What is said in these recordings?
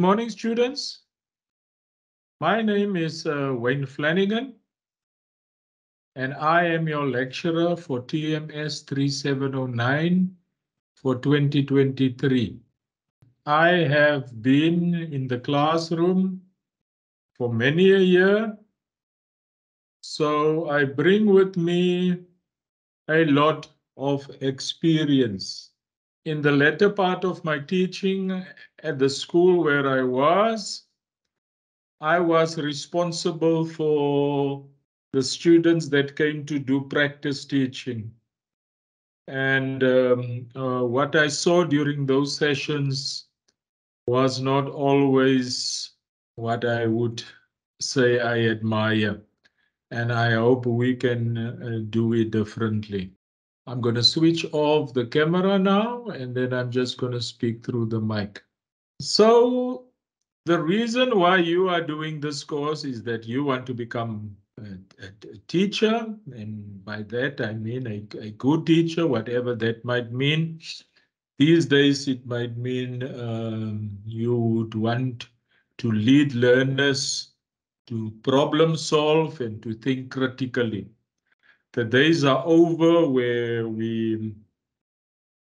Good morning, students. My name is uh, Wayne Flanagan, and I am your lecturer for TMS 3709 for 2023. I have been in the classroom for many a year, so I bring with me a lot of experience in the latter part of my teaching at the school where I was, I was responsible for the students that came to do practice teaching. And um, uh, what I saw during those sessions was not always what I would say I admire. And I hope we can uh, do it differently. I'm going to switch off the camera now, and then I'm just going to speak through the mic. So the reason why you are doing this course is that you want to become a, a, teacher, and by that I mean a, a, good teacher, whatever that might mean. These days it might mean um, you would want to lead learners to problem solve and to think critically the days are over where we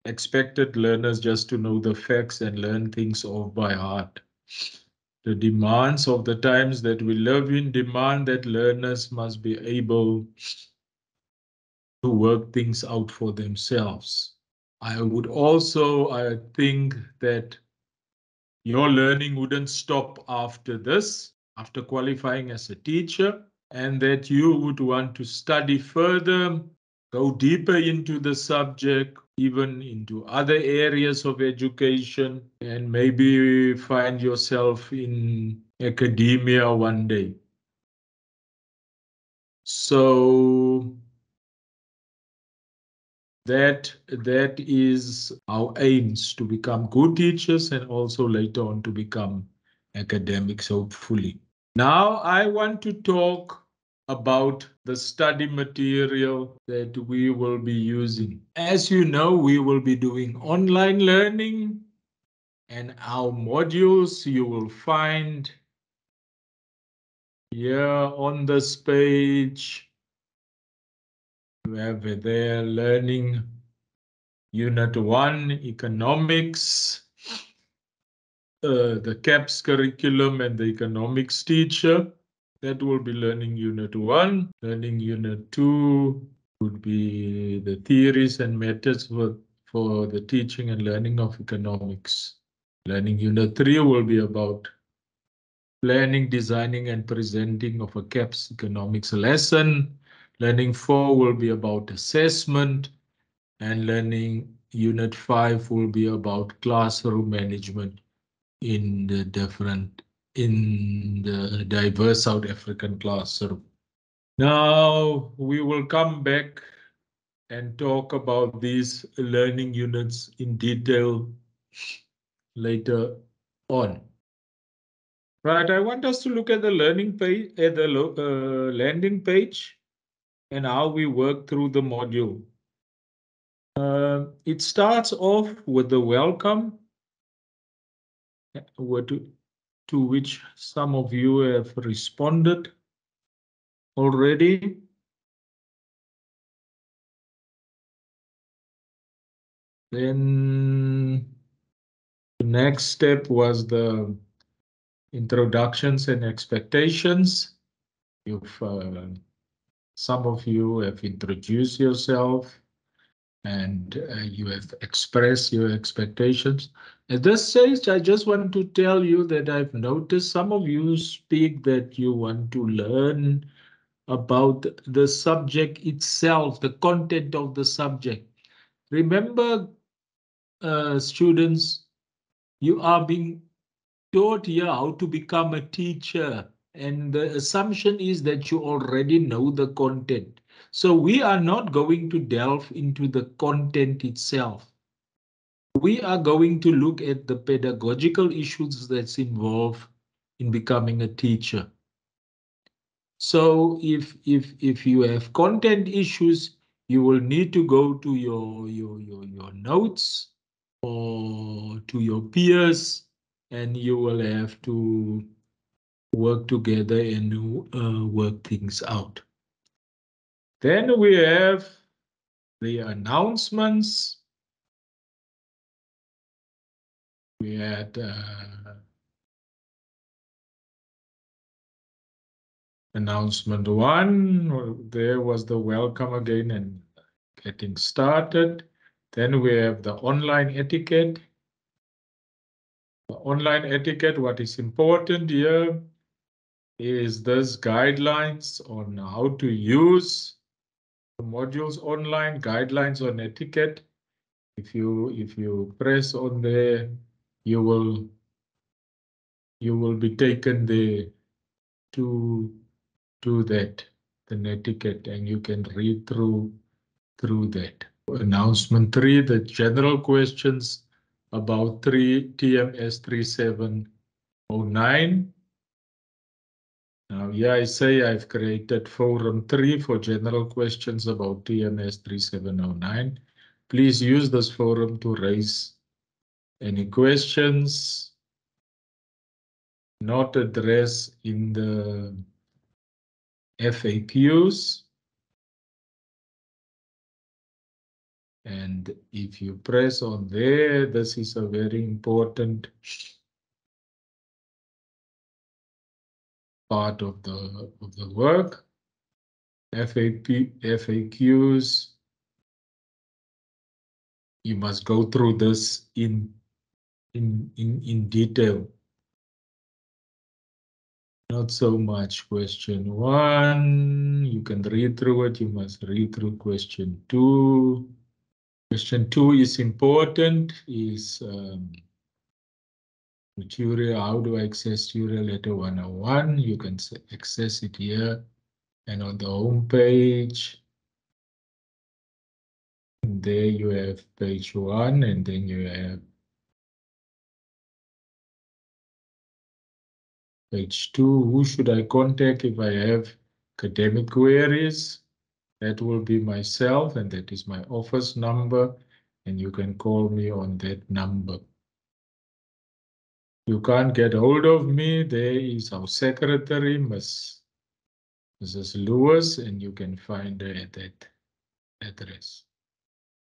expected learners just to know the facts and learn things off by heart. The demands of the times that we live in demand that learners must be able to work things out for themselves. I would also, I think that your learning wouldn't stop after this, after qualifying as a teacher and that you would want to study further, go deeper into the subject, even into other areas of education, and maybe find yourself in academia one day. So that that is our aims to become good teachers and also later on to become academics, hopefully. Now I want to talk about the study material that we will be using. As you know, we will be doing online learning and our modules you will find here on this page. You have there learning unit one, economics, uh, the CAPS curriculum and the economics teacher. That will be learning unit one. Learning unit two would be the theories and methods for, for the teaching and learning of economics. Learning unit three will be about planning, designing and presenting of a CAPS economics lesson. Learning four will be about assessment and learning unit five will be about classroom management in the different in the diverse South African classroom. Now we will come back and talk about these learning units in detail later on. Right, I want us to look at the learning page, at the uh, landing page and how we work through the module. Uh, it starts off with the welcome, to which some of you have responded already. Then the next step was the introductions and expectations. You've, uh, some of you have introduced yourself and uh, you have expressed your expectations. At this stage, I just want to tell you that I've noticed some of you speak that you want to learn about the subject itself, the content of the subject. Remember, uh, students, you are being taught here how to become a teacher. And the assumption is that you already know the content. So we are not going to delve into the content itself. We are going to look at the pedagogical issues that's involved in becoming a teacher. So if if if you have content issues, you will need to go to your your your, your notes or to your peers and you will have to work together and uh, work things out. Then we have the announcements. We had uh, announcement one, there was the welcome again and getting started. Then we have the online etiquette. The online etiquette, what is important here is this guidelines on how to use modules online, guidelines on etiquette. If you if you press on there, you will you will be taken there to to that the etiquette and you can read through through that. Announcement three, the general questions about three TMS 3709. Now, here I say I've created forum three for general questions about TMS 3709. Please use this forum to raise any questions not addressed in the FAQs. And if you press on there, this is a very important part of the of the work. FAQ, FAQs. You must go through this in in in in detail. Not so much question one. You can read through it. You must read through question two. Question two is important, is um, tutorial, how do I access tutorial letter 101? You can access it here and on the home page. There you have page one and then you have page two. Who should I contact if I have academic queries? That will be myself and that is my office number and you can call me on that number. You can't get hold of me. There is our secretary, Miss Mrs. Lewis, and you can find her at that address.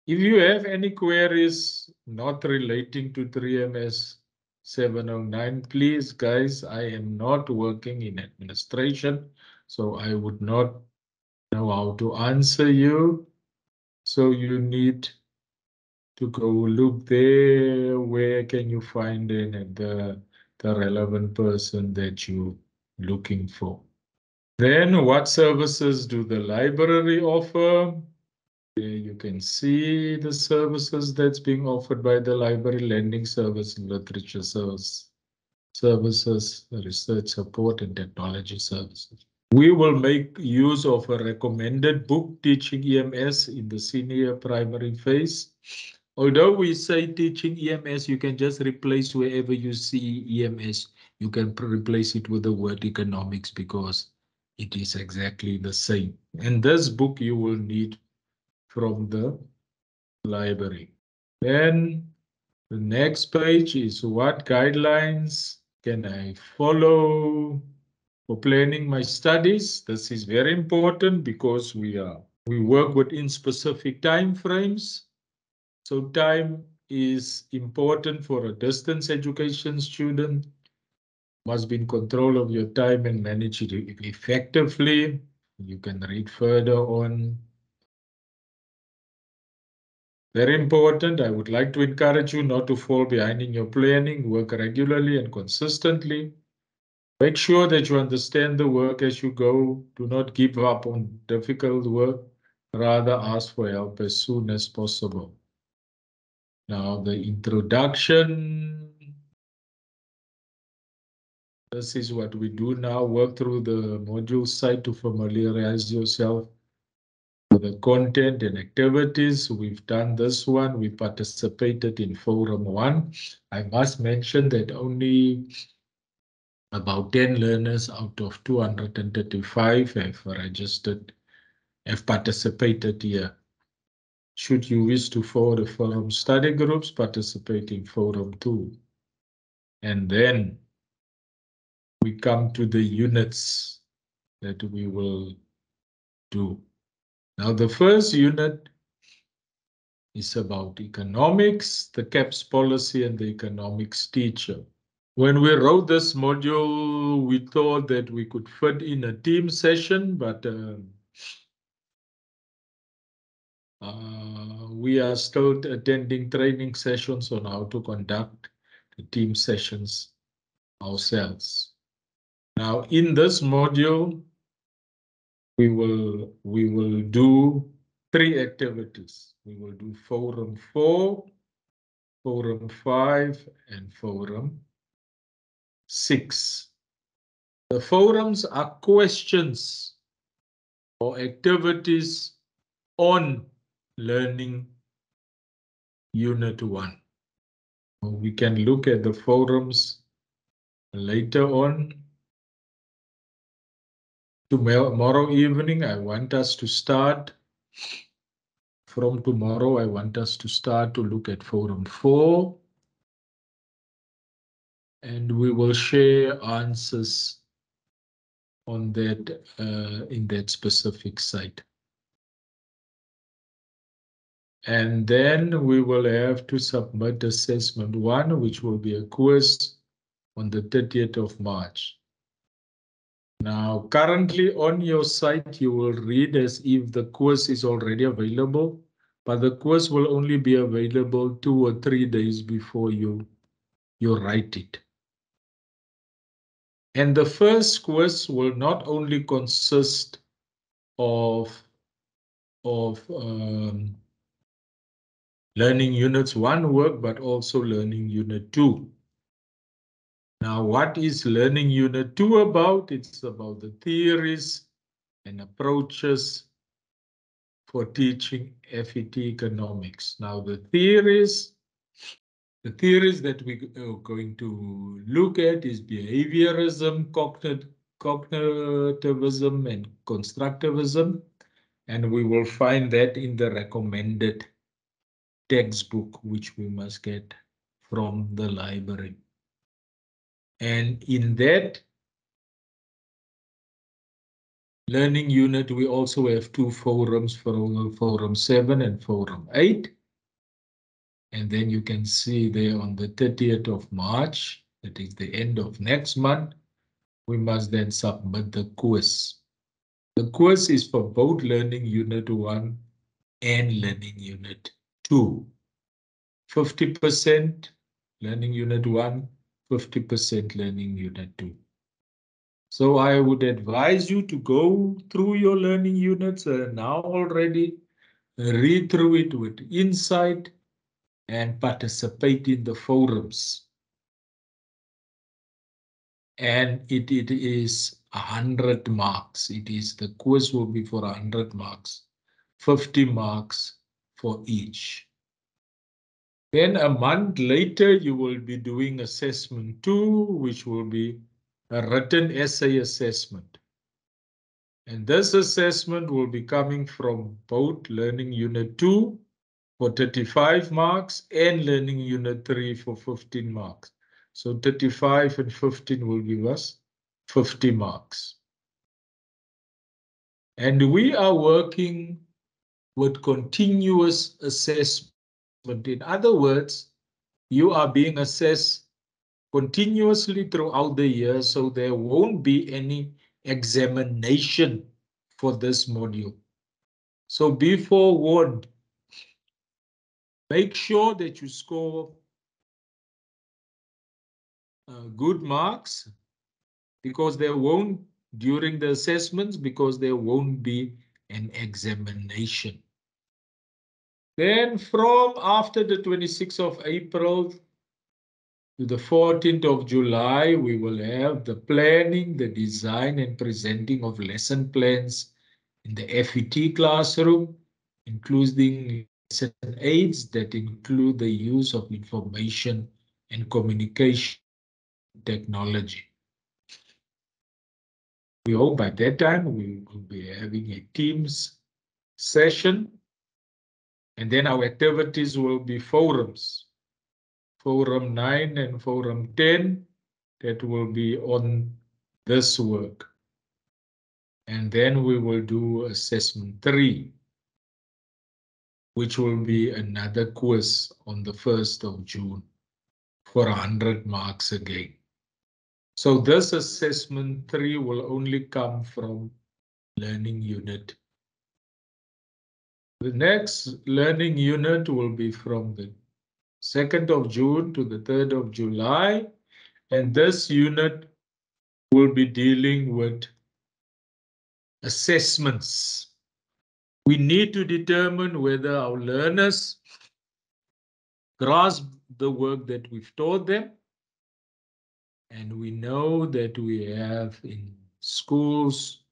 If you have any queries not relating to 3MS 709, please guys, I am not working in administration, so I would not know how to answer you. So you need to go look there. Where can you find in the, the relevant person that you're looking for? Then what services do the library offer? There you can see the services that's being offered by the library, lending service, literature service, services, research support and technology services. We will make use of a recommended book teaching EMS in the senior primary phase. Although we say teaching EMS, you can just replace wherever you see EMS, you can replace it with the word economics because it is exactly the same. And this book you will need from the library. Then the next page is what guidelines can I follow for planning my studies. This is very important because we are we work within specific time frames. So time is important for a distance education student. Must be in control of your time and manage it effectively. You can read further on. Very important. I would like to encourage you not to fall behind in your planning. Work regularly and consistently. Make sure that you understand the work as you go. Do not give up on difficult work. Rather ask for help as soon as possible. Now the introduction. This is what we do now. Work through the module site to familiarize yourself with the content and activities. We've done this one. We participated in forum one. I must mention that only about 10 learners out of 235 have registered, have participated here. Should you wish to follow the forum study groups, participate in forum two. And then we come to the units that we will do. Now, the first unit is about economics, the CAPS policy and the economics teacher. When we wrote this module, we thought that we could fit in a Teams session, but uh, uh, we are still attending training sessions on how to conduct the Teams sessions ourselves. Now, in this module, we will we will do three activities. We will do forum four, forum five, and forum six. The forums are questions or activities on learning unit one. We can look at the forums later on tomorrow evening, I want us to start from tomorrow. I want us to start to look at forum four. And we will share answers on that uh, in that specific site. And then we will have to submit assessment one, which will be a quiz on the 30th of March. Now, currently on your site, you will read as if the course is already available, but the course will only be available two or three days before you, you write it. And the first course will not only consist of, of um, learning units one work, but also learning unit two. Now, what is Learning Unit 2 about? It's about the theories and approaches for teaching FET economics. Now, the theories, the theories that we are going to look at is behaviorism, cognitivism, and constructivism. And we will find that in the recommended textbook, which we must get from the library. And in that learning unit, we also have two forums for forum seven and forum eight. And then you can see there on the 30th of March, that is the end of next month, we must then submit the quiz. The quiz is for both learning unit one and learning unit two. 50% learning unit one, 50% learning unit two. So I would advise you to go through your learning units uh, now already, read through it with insight and participate in the forums. And it, it is 100 marks. It is the quiz will be for 100 marks, 50 marks for each. Then a month later, you will be doing assessment two, which will be a written essay assessment. And this assessment will be coming from both learning unit two for 35 marks and learning unit three for 15 marks. So 35 and 15 will give us 50 marks. And we are working with continuous assessment in other words, you are being assessed continuously throughout the year, so there won't be any examination for this module. So be forewarned. Make sure that you score uh, good marks because there won't during the assessments because there won't be an examination. Then from after the 26th of April to the 14th of July, we will have the planning, the design and presenting of lesson plans in the FET classroom, including lesson aids that include the use of information and communication technology. We hope by that time we will be having a Teams session and then our activities will be forums. forum 9 and forum 10 that will be on this work. And then we will do assessment 3, which will be another quiz on the 1st of June for 100 marks again. So this assessment 3 will only come from learning unit. The next learning unit will be from the 2nd of June to the 3rd of July. And this unit will be dealing with assessments. We need to determine whether our learners grasp the work that we've taught them. And we know that we have in schools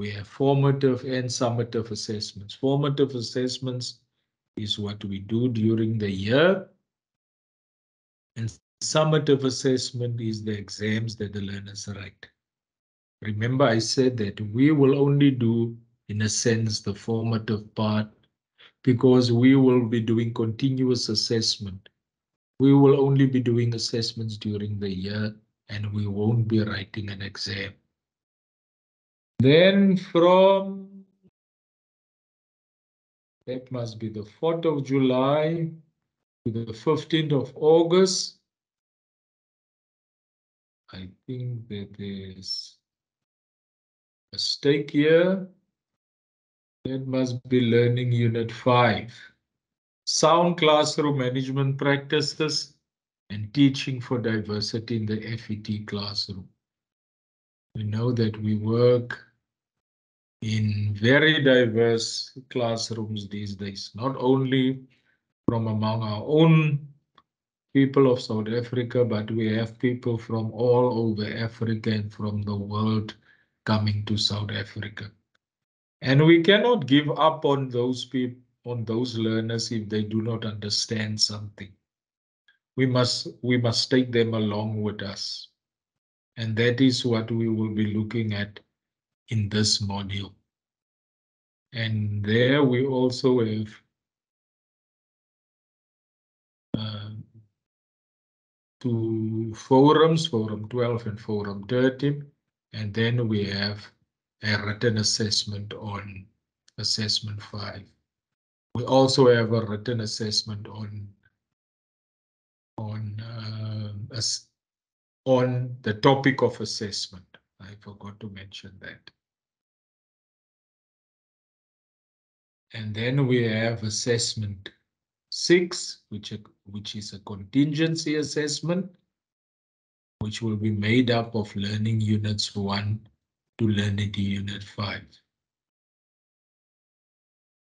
we have formative and summative assessments. Formative assessments is what we do during the year. And summative assessment is the exams that the learners write. Remember, I said that we will only do, in a sense, the formative part because we will be doing continuous assessment. We will only be doing assessments during the year and we won't be writing an exam. Then from, that must be the 4th of July to the 15th of August. I think that there's a stake here. That must be learning unit five. Sound classroom management practices and teaching for diversity in the FET classroom. We know that we work in very diverse classrooms these days, not only from among our own people of South Africa, but we have people from all over Africa and from the world coming to South Africa. And we cannot give up on those people, on those learners if they do not understand something. We must, we must take them along with us. And that is what we will be looking at in this module. And there we also have uh, two forums, forum 12 and forum 13. And then we have a written assessment on assessment five. We also have a written assessment on on uh, as on the topic of assessment. I forgot to mention that. And then we have assessment six, which, which is a contingency assessment, which will be made up of learning units one to learning unit five.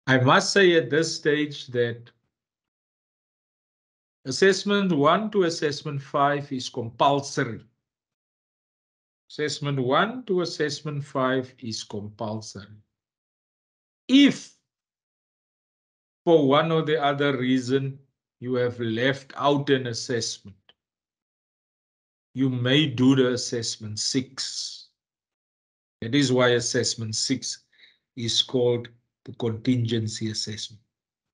I must say at this stage that assessment one to assessment five is compulsory. Assessment one to assessment five is compulsory. If for one or the other reason you have left out an assessment, you may do the assessment six. That is why assessment six is called the contingency assessment.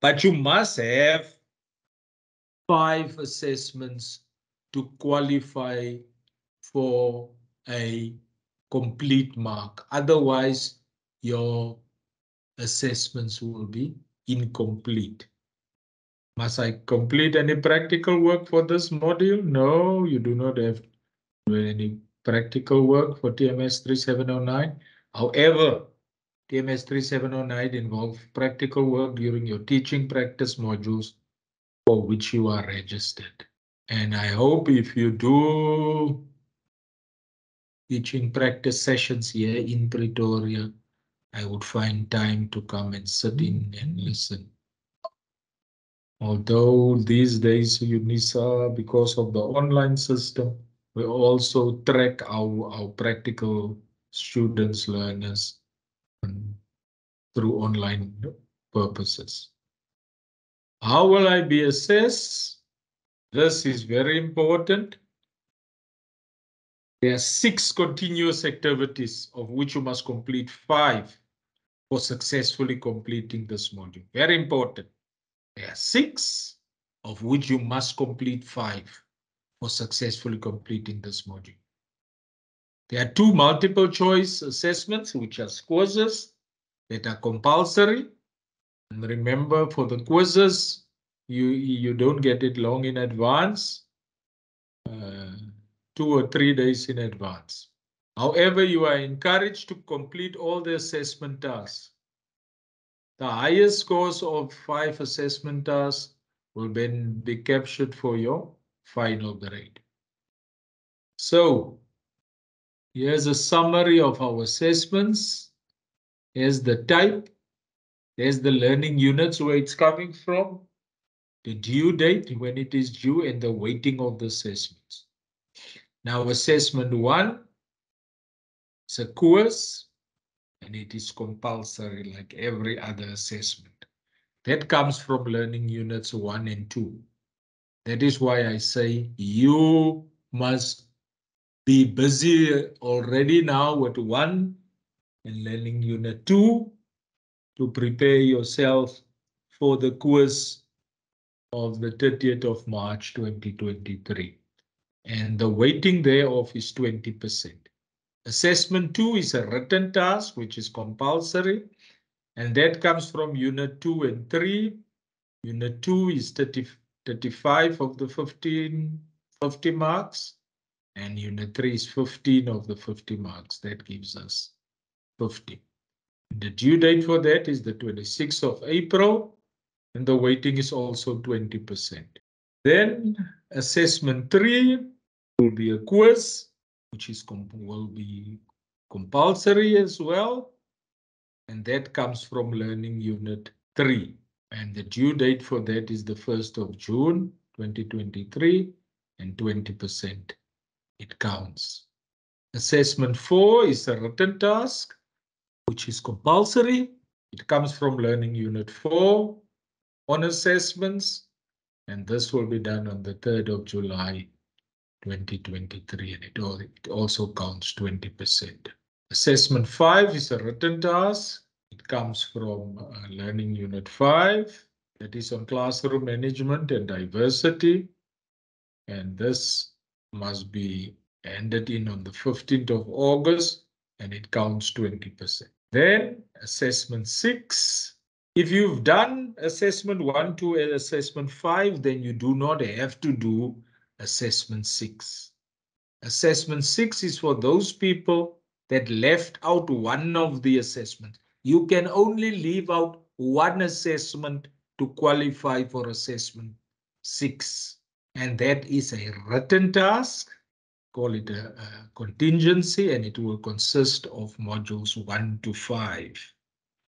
But you must have five assessments to qualify for a complete mark. Otherwise, your assessments will be incomplete. Must I complete any practical work for this module? No, you do not have any practical work for TMS 3709. However, TMS 3709 involves practical work during your teaching practice modules for which you are registered. And I hope if you do teaching practice sessions here in Pretoria, I would find time to come and sit in and listen. Although these days, UNISA, because of the online system, we also track our, our practical students, learners through online purposes. How will I be assessed? This is very important. There are six continuous activities of which you must complete five for successfully completing this module. Very important. There are six of which you must complete five for successfully completing this module. There are two multiple choice assessments, which are quizzes that are compulsory. And remember, for the quizzes, you, you don't get it long in advance, uh, two or three days in advance. However, you are encouraged to complete all the assessment tasks. The highest scores of five assessment tasks will then be captured for your final grade. So here's a summary of our assessments. Here's the type. There's the learning units where it's coming from, the due date when it is due, and the weighting of the assessments. Now, assessment one is a course and it is compulsory like every other assessment. That comes from learning units one and two. That is why I say you must be busy already now with one and learning unit two to prepare yourself for the course of the 30th of March 2023. And the weighting thereof is 20%. Assessment two is a written task, which is compulsory, and that comes from unit two and three. Unit two is 30, 35 of the 15, 50 marks, and unit three is 15 of the 50 marks. That gives us 50. The due date for that is the 26th of April, and the weighting is also 20%. Then assessment three will be a quiz which is will be compulsory as well. And that comes from learning unit three. And the due date for that is the 1st of June 2023 and 20% it counts. Assessment four is a written task, which is compulsory. It comes from learning unit four on assessments, and this will be done on the 3rd of July 2023 and it, also counts 20%. Assessment 5 is a written task. It comes from uh, Learning Unit 5 that is on classroom management and diversity. And this must be ended in on the 15th of August and it counts 20%. Then assessment 6 if you've done assessment 1 to assessment 5, then you do not have to do assessment six. Assessment six is for those people that left out one of the assessments. You can only leave out one assessment to qualify for assessment six. And that is a written task, call it a, a contingency, and it will consist of modules one to five.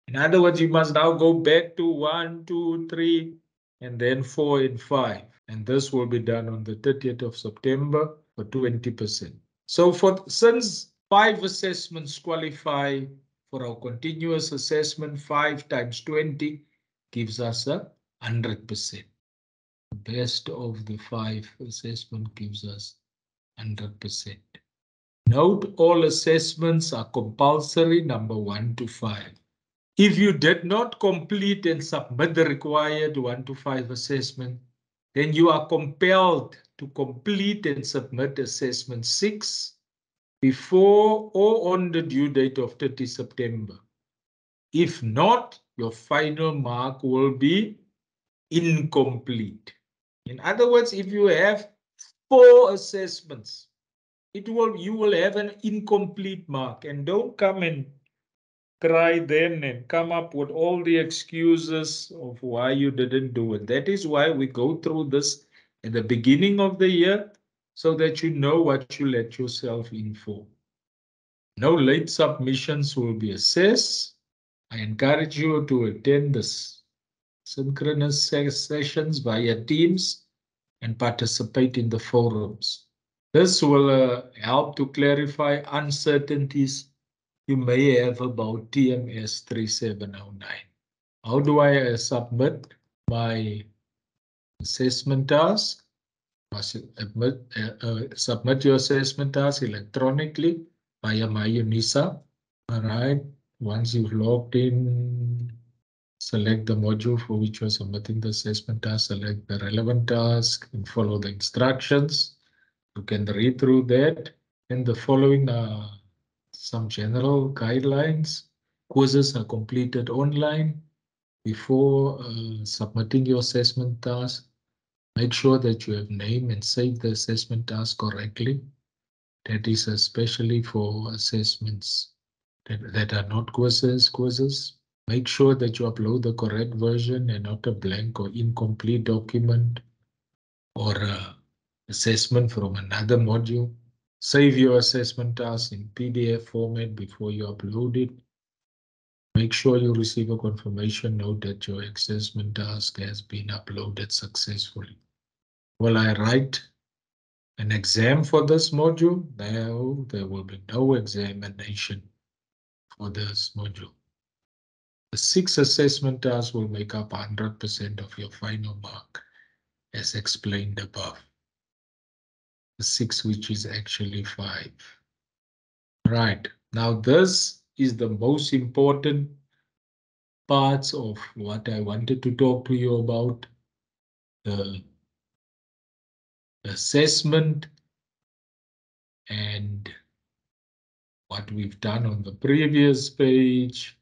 In other words, you must now go back to one, two, three, and then four and five and this will be done on the 30th of September for 20%. So for since five assessments qualify for our continuous assessment, five times 20 gives us a 100%. Best of the five assessment gives us 100%. Note all assessments are compulsory number one to five. If you did not complete and submit the required one to five assessment, then you are compelled to complete and submit assessment six before or on the due date of 30 September. If not, your final mark will be incomplete. In other words, if you have four assessments, it will you will have an incomplete mark and don't come and cry then and come up with all the excuses of why you didn't do it. That is why we go through this at the beginning of the year so that you know what you let yourself in for. No late submissions will be assessed. I encourage you to attend this synchronous sessions via Teams and participate in the forums. This will uh, help to clarify uncertainties you may have about TMS 3709. How do I uh, submit my assessment task? Admit, uh, uh, submit your assessment task electronically via MyUnisa. All right. Once you've logged in, select the module for which you're submitting the assessment task, select the relevant task and follow the instructions. You can read through that. And the following are some general guidelines. Quizzes are completed online. Before uh, submitting your assessment task, make sure that you have name and save the assessment task correctly. That is especially for assessments that, that are not quizzes, quizzes. Make sure that you upload the correct version and not a blank or incomplete document or a assessment from another module. Save your assessment task in PDF format before you upload it. Make sure you receive a confirmation note that your assessment task has been uploaded successfully. Will I write an exam for this module? No, there will be no examination for this module. The six assessment tasks will make up 100% of your final mark, as explained above. The six, which is actually five. Right, now this is the most important parts of what I wanted to talk to you about. The assessment and what we've done on the previous page.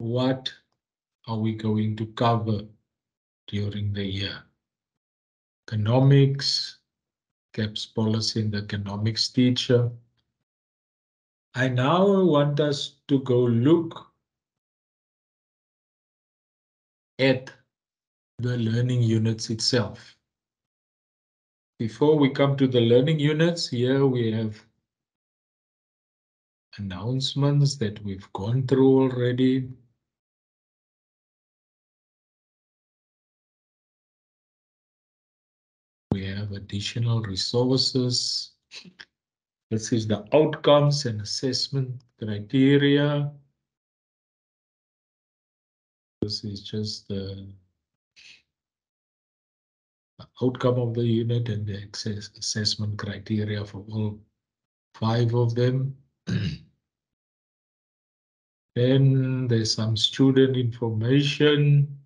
What are we going to cover during the year? Economics, CAPS policy and the economics teacher. I now want us to go look at the learning units itself. Before we come to the learning units, here we have announcements that we've gone through already. Additional resources. This is the outcomes and assessment criteria. This is just the outcome of the unit and the assessment criteria for all five of them. then there's some student information.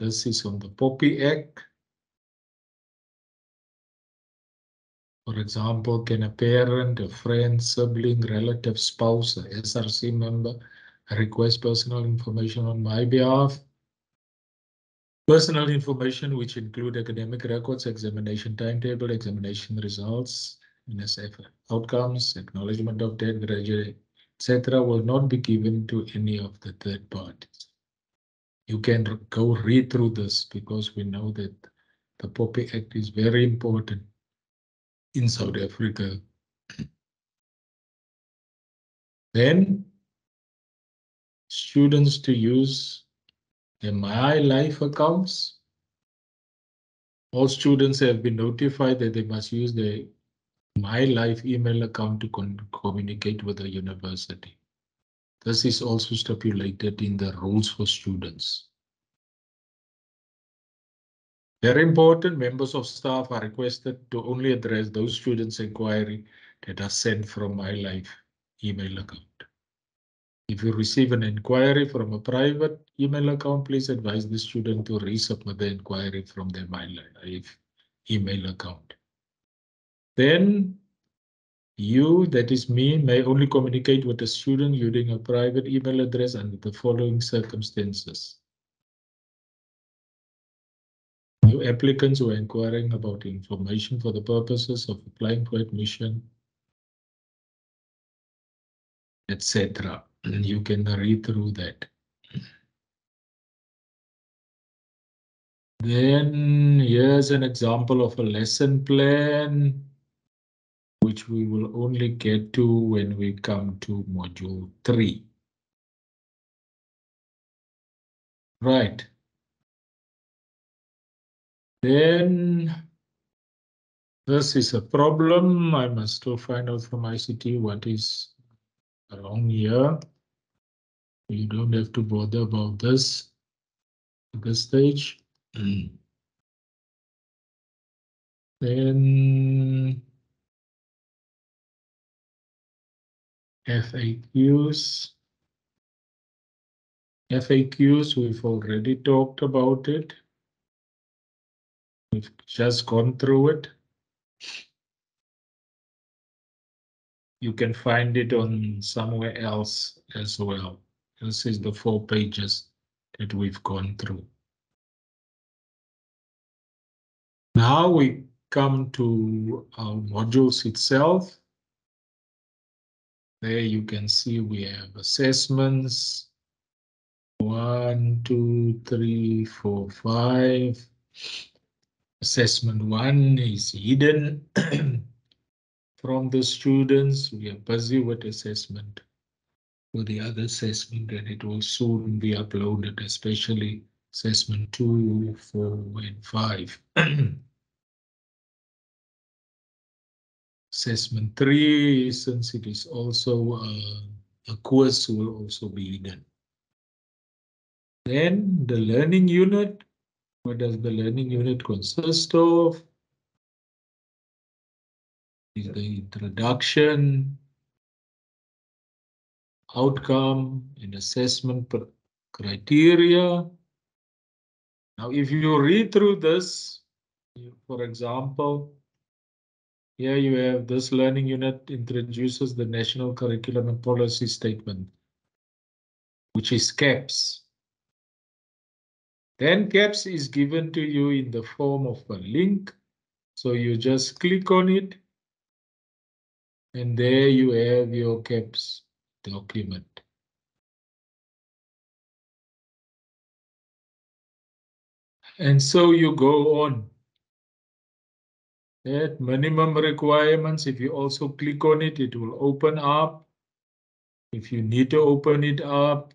This is on the POPI Act. For example, can a parent, a friend, sibling, relative, spouse, a SRC member request personal information on my behalf? Personal information, which include academic records, examination timetable, examination results, NSF outcomes, acknowledgement of debt, graduate, etc., will not be given to any of the third parties. You can go read through this because we know that the POPI Act is very important in South Africa. Then students to use the myLife accounts. All students have been notified that they must use the myLife email account to communicate with the university. This is also stipulated in the rules for students. Very important, members of staff are requested to only address those students' inquiry that are sent from myLife email account. If you receive an inquiry from a private email account, please advise the student to resubmit the inquiry from their My Life email account. Then you, that is me, may only communicate with the student using a private email address under the following circumstances. New applicants who are inquiring about information for the purposes of applying for admission, etc. You can read through that. Then here's an example of a lesson plan, which we will only get to when we come to module three. Right. Then this is a problem. I must still find out from ICT what is wrong here. You don't have to bother about this at this stage. then FAQs. FAQs, we've already talked about it. We've just gone through it. You can find it on somewhere else as well. This is the four pages that we've gone through. Now we come to our modules itself. There you can see we have assessments. One, two, three, four, five. Assessment one is hidden from the students. We are busy with assessment for the other assessment and it will soon be uploaded, especially assessment two, four, and five. assessment three, since it is also uh, a course, will also be hidden. Then the learning unit what does the learning unit consist of? Is the introduction, outcome, and assessment criteria. Now, if you read through this, for example, here you have this learning unit introduces the National Curriculum and Policy Statement, which is CAPS. Then CAPS is given to you in the form of a link. So you just click on it. And there you have your CAPS document. And so you go on. At minimum requirements, if you also click on it, it will open up. If you need to open it up,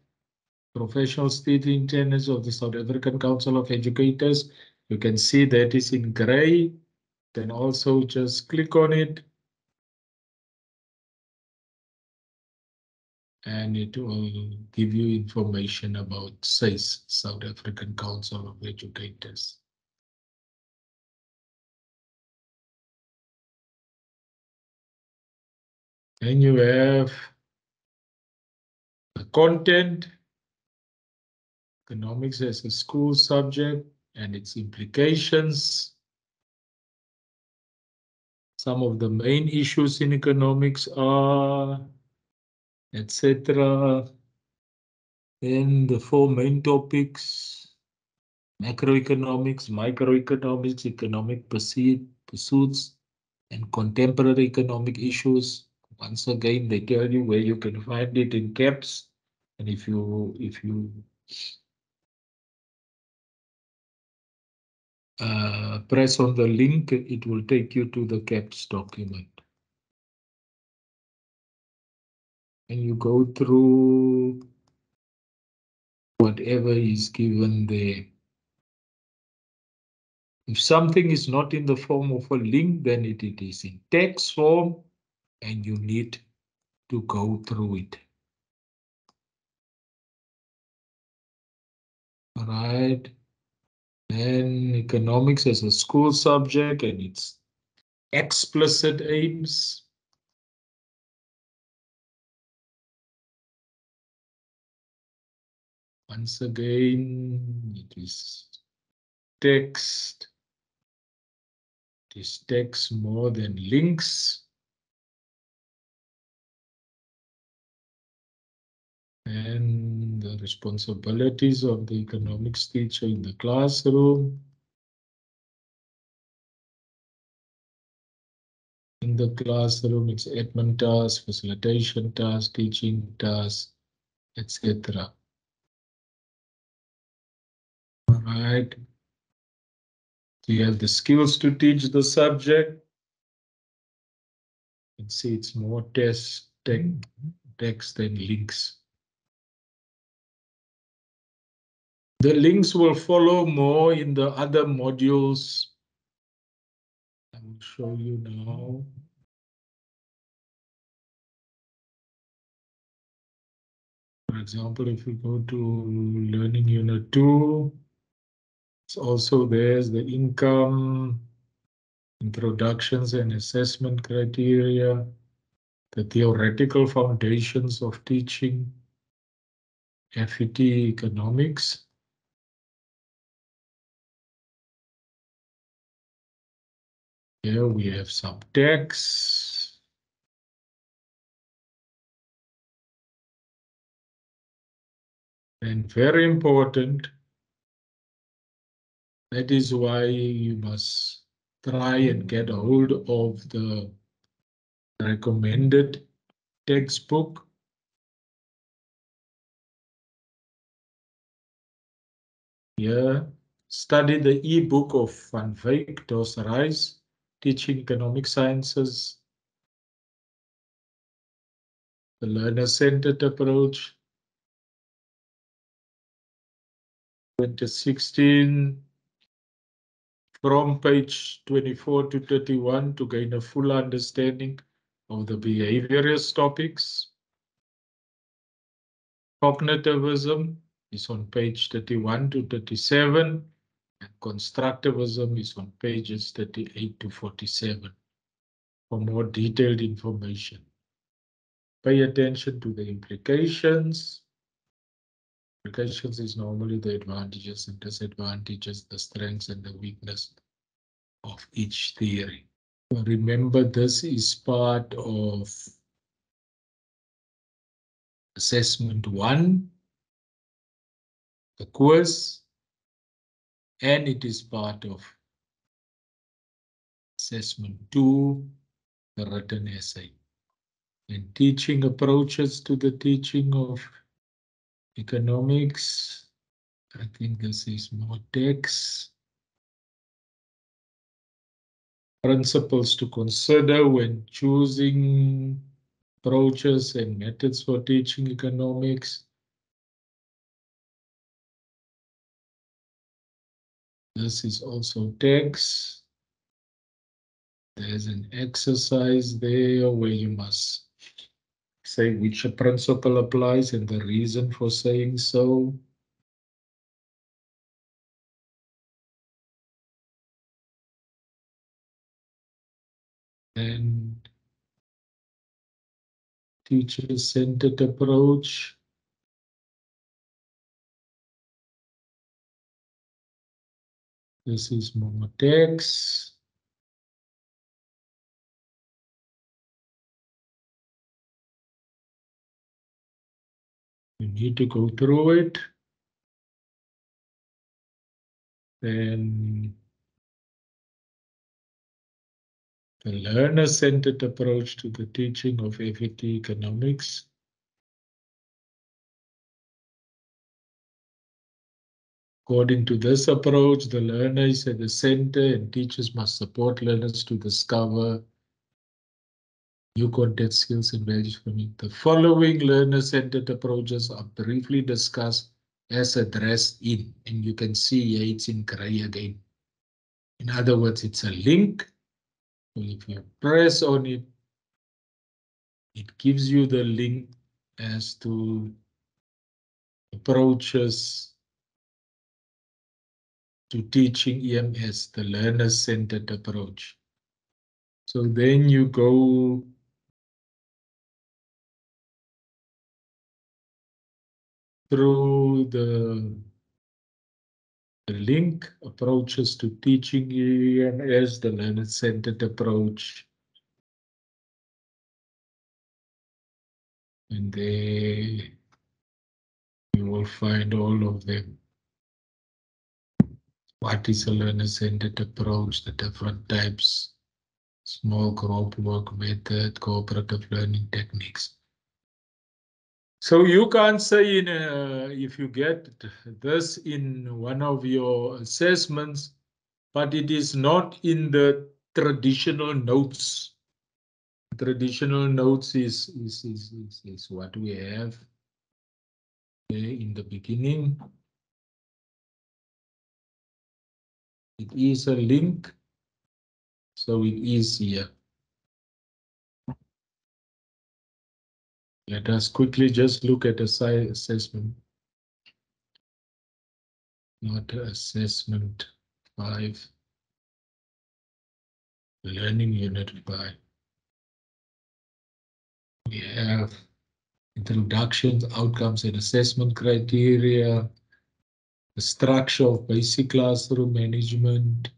professional stating tenets of the South African Council of Educators. You can see that is in gray. Then also just click on it. And it will give you information about SACE, South African Council of Educators. Then you have the content economics as a school subject and its implications. Some of the main issues in economics are, etc. Then the four main topics, macroeconomics, microeconomics, economic pursuits, and contemporary economic issues. Once again, they tell you where you can find it in CAPS. And if you if you uh, press on the link, it will take you to the CAPS document. And you go through whatever is given there. If something is not in the form of a link, then it, it is in text form and you need to go through it. Right. Then economics as a school subject and its explicit aims. Once again, it is text. It is text more than links. And the responsibilities of the economics teacher in the classroom. In the classroom, it's admin tasks, facilitation tasks, teaching tasks, etc. All right. Do you have the skills to teach the subject? You can see it's more test, text than links. The links will follow more in the other modules. I will show you now. For example, if we go to Learning Unit 2, it's also there's the income, introductions and assessment criteria, the theoretical foundations of teaching, FET economics. Here we have some text. And very important, that is why you must try and get a hold of the recommended textbook. Here, study the e-book of Van Wyk Dos Teaching Economic Sciences, the learner-centered approach, 2016 from page 24 to 31 to gain a full understanding of the behaviorist topics. Cognitivism is on page 31 to 37 and constructivism is on pages 38 to 47 for more detailed information. Pay attention to the implications Implications is normally the advantages and disadvantages, the strengths and the weakness of each theory. Remember, this is part of assessment one, the course, and it is part of assessment two, the written essay. And teaching approaches to the teaching of economics. I think this is more text. Principles to consider when choosing approaches and methods for teaching economics. This is also text. There's an exercise there where you must say which principle applies and the reason for saying so. And teacher-centered approach. This is more text. You need to go through it. Then the learner-centered approach to the teaching of FET economics. According to this approach, the learner is at the center and teachers must support learners to discover new content skills and values for me. The following learner-centered approaches are briefly discussed as addressed in, and you can see here it's in gray again. In other words, it's a link. if you press on it, it gives you the link as to approaches to teaching EMS, the learner-centered approach. So then you go through the, the link approaches to teaching EMS, the learner-centered approach. And there you will find all of them. A learner-centered approach, the different types, small group work method, cooperative learning techniques. So you can't say in a, if you get this in one of your assessments, but it is not in the traditional notes. Traditional notes is, is, is, is, is what we have eh, in the beginning. It is a link, so it is here. Let us quickly just look at the site assessment. Not assessment five. Learning unit five. We have introductions, outcomes and assessment criteria, the structure of basic classroom management.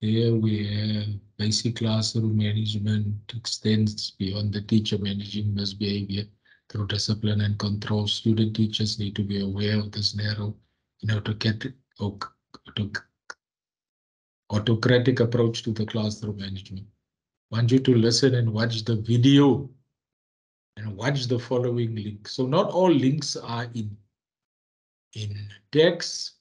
Here we have basic classroom management extends beyond the teacher managing misbehavior through discipline and control. Student teachers need to be aware of this narrow and autocratic, autocratic approach to the classroom management. I want you to listen and watch the video and watch the following link. So not all links are in, in text.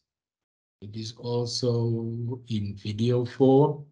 It is also in video form.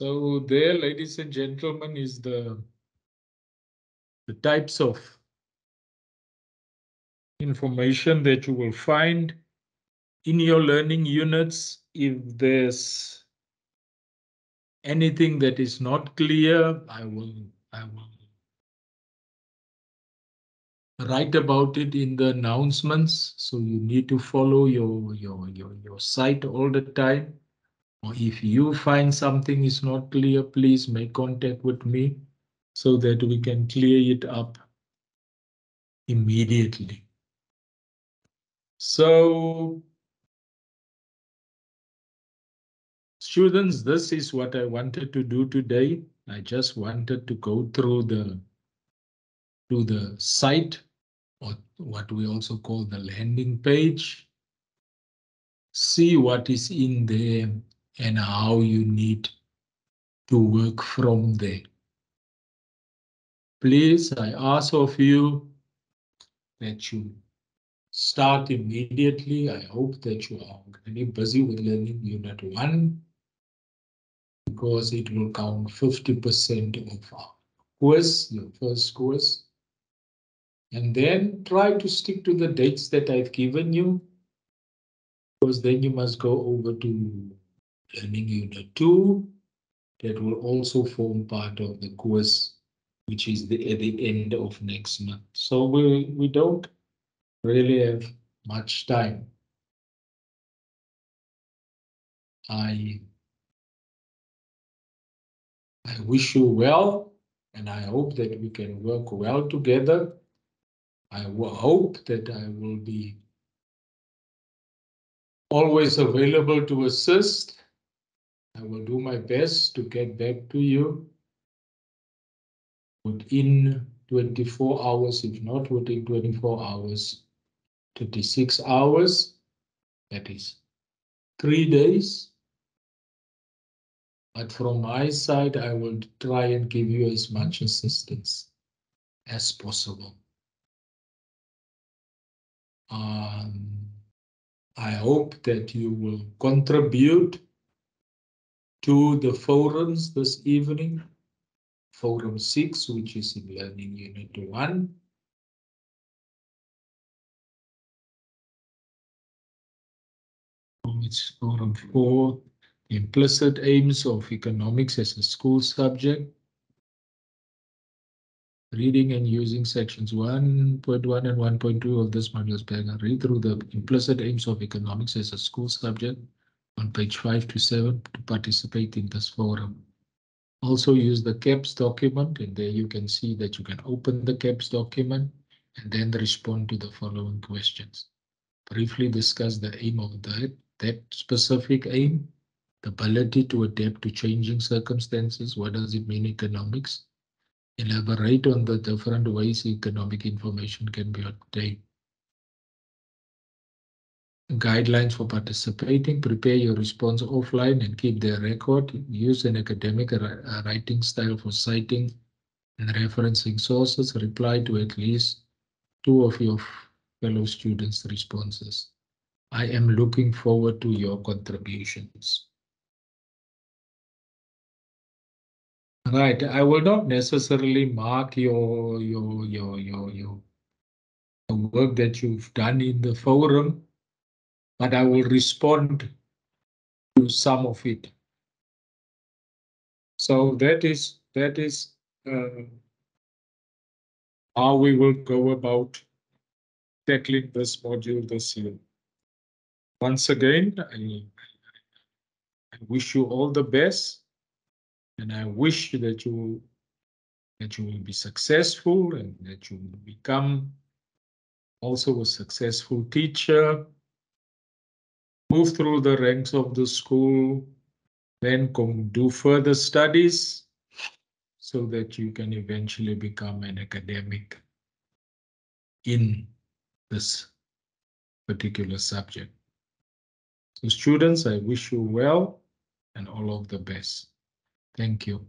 So there, ladies and gentlemen, is the, the types of information that you will find in your learning units. If there's anything that is not clear, I will, I will write about it in the announcements. So you need to follow your, your, your, your site all the time. If you find something is not clear, please make contact with me so that we can clear it up immediately. So students, this is what I wanted to do today. I just wanted to go through the to the site or what we also call the landing page. See what is in there and how you need to work from there. Please, I ask of you that you start immediately. I hope that you are already busy with learning unit one because it will count 50% of our course, your first course. And then try to stick to the dates that I've given you because then you must go over to learning unit 2 that will also form part of the course which is the, at the end of next month. So we, we don't really have much time. I, I wish you well and I hope that we can work well together. I hope that I will be always available to assist I will do my best to get back to you within 24 hours, if not within 24 hours, 26 hours, that is three days. But from my side, I will try and give you as much assistance as possible. Um, I hope that you will contribute to the forums this evening. Forum 6, which is in Learning Unit 1. It's Forum 4, The implicit aims of economics as a school subject. Reading and using sections 1.1 and 1.2 of this manual's bag read through the implicit aims of economics as a school subject on page 5 to 7 to participate in this forum. Also use the CAPS document and there you can see that you can open the CAPS document and then respond to the following questions. Briefly discuss the aim of that, that specific aim, the ability to adapt to changing circumstances. What does it mean economics? Elaborate on the different ways economic information can be obtained guidelines for participating, prepare your response offline and keep the record, use an academic uh, writing style for citing and referencing sources, reply to at least two of your fellow students' responses. I am looking forward to your contributions. Right, I will not necessarily mark your your your your your work that you've done in the forum, but I will respond to some of it. So that is that is uh, how we will go about tackling this module this year. Once again, I, I wish you all the best. And I wish that you that you will be successful and that you will become also a successful teacher. Move through the ranks of the school, then come do further studies so that you can eventually become an academic in this particular subject. So students, I wish you well and all of the best. Thank you.